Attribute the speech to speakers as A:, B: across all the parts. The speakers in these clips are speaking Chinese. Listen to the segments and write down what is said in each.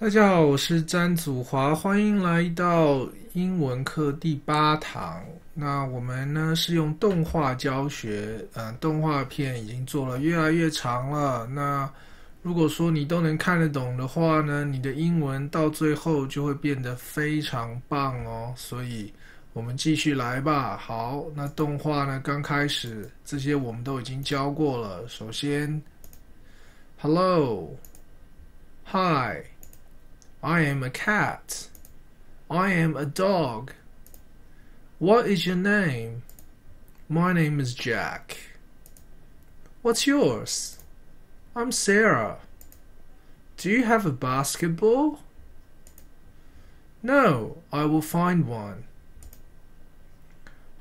A: 大家好，我是詹祖华，欢迎来到英文课第八堂。那我们呢是用动画教学，嗯，动画片已经做了越来越长了。那如果说你都能看得懂的话呢，你的英文到最后就会变得非常棒哦。所以，我们继续来吧。好，那动画呢刚开始，这些我们都已经教过了。首先，Hello，Hi。I am a cat. I am a dog. What is your name? My name is Jack. What's yours? I'm Sarah. Do you have a basketball? No, I will find one.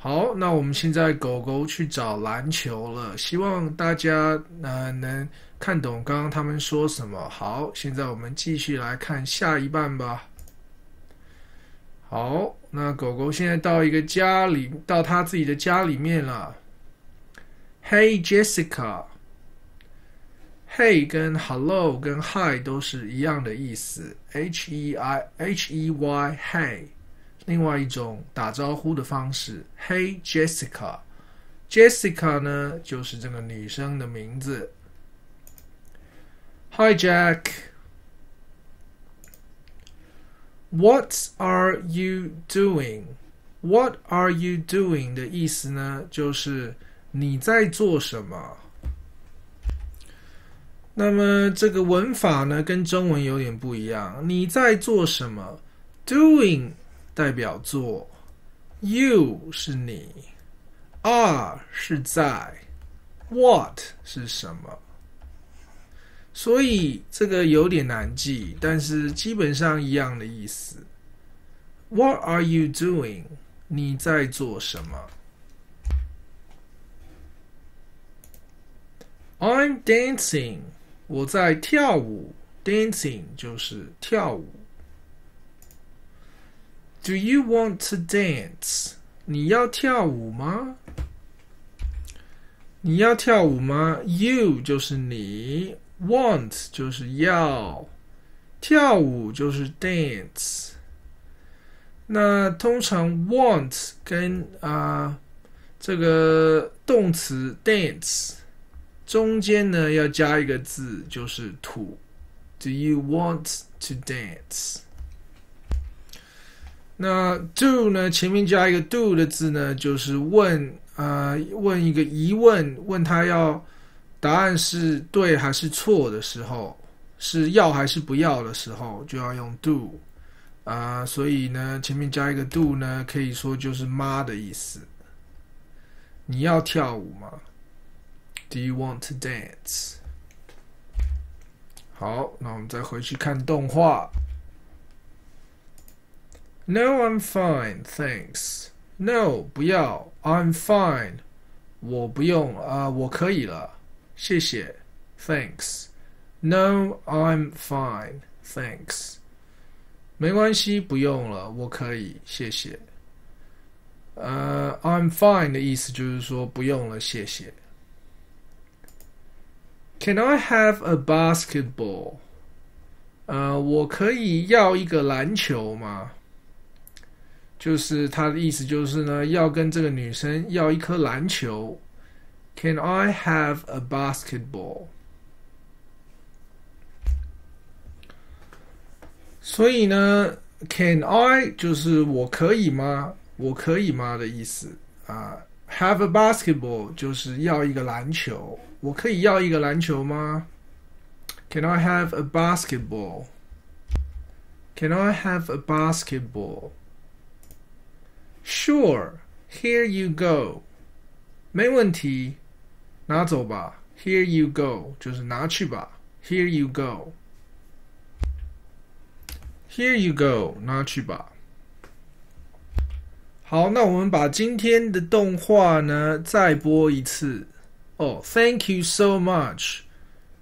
A: 好，那我们现在狗狗去找篮球了，希望大家呃能看懂刚刚他们说什么。好，现在我们继续来看下一半吧。好，那狗狗现在到一个家里，到他自己的家里面了。Hey Jessica，Hey 跟 Hello 跟 Hi 都是一样的意思，H E I H E Y Hey。另外一种打招呼的方式，Hey Jessica，Jessica 呢就是这个女生的名字。Hi Jack，What are you doing？What are you doing 的意思呢，就是你在做什么。那么这个文法呢，跟中文有点不一样。你在做什么？Doing。代表作，you 是你，are 是在，what 是什么？所以这个有点难记，但是基本上一样的意思。What are you doing？你在做什么？I'm dancing。我在跳舞。Dancing 就是跳舞。Do you want to dance？你要跳舞吗？你要跳舞吗？You 就是你，want 就是要，跳舞就是 dance。那通常 want 跟啊这个动词 dance 中间呢要加一个字，就是 to。Do you want to dance？那 do 呢？前面加一个 do 的字呢，就是问啊，问一个疑问，问他要答案是对还是错的时候，是要还是不要的时候，就要用 do 啊。所以呢，前面加一个 do 呢，可以说就是妈的意思。你要跳舞吗？Do you want to dance？好，那我们再回去看动画。No, I'm fine, thanks. No，不要，I'm fine，我不用啊，我可以了，谢谢，thanks。No, I'm fine, thanks。没关系，不用了，我可以，谢谢。呃，I'm fine 的意思就是说不用了，谢谢。Can I have a basketball？呃，我可以要一个篮球吗？ 就是他的意思，就是呢，要跟这个女生要一颗篮球。Can I have a basketball？所以呢，Can I 就是我可以吗？我可以吗的意思啊。Have a basketball 就是要一个篮球。我可以要一个篮球吗？Can I have a basketball？Can I have a basketball？Sure, here you go. 没问题，拿走吧。Here you go，就是拿去吧。Here you go. Here you go，拿去吧。好，那我们把今天的动画呢再播一次。哦，Thank you so much，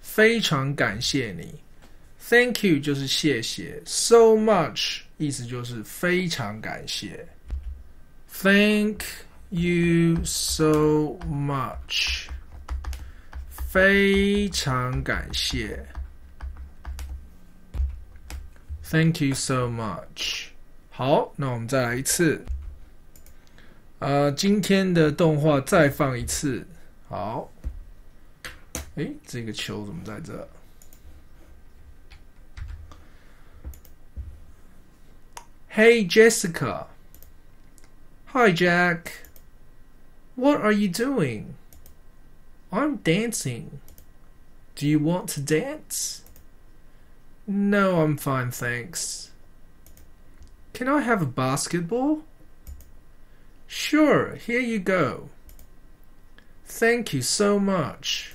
A: 非常感谢你。Thank you 就是谢谢，so much 意思就是非常感谢。Thank you so much，非常感谢。Thank you so much。好，那我们再来一次。呃，今天的动画再放一次。好。诶，这个球怎么在这？Hey Jessica. Hi Jack. What are you doing? I'm dancing. Do you want to dance? No, I'm fine, thanks. Can I have a basketball? Sure, here you go. Thank you so much.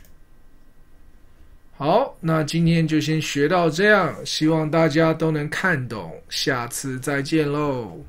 A: 好，那今天就先学到这样，希望大家都能看懂。下次再见喽。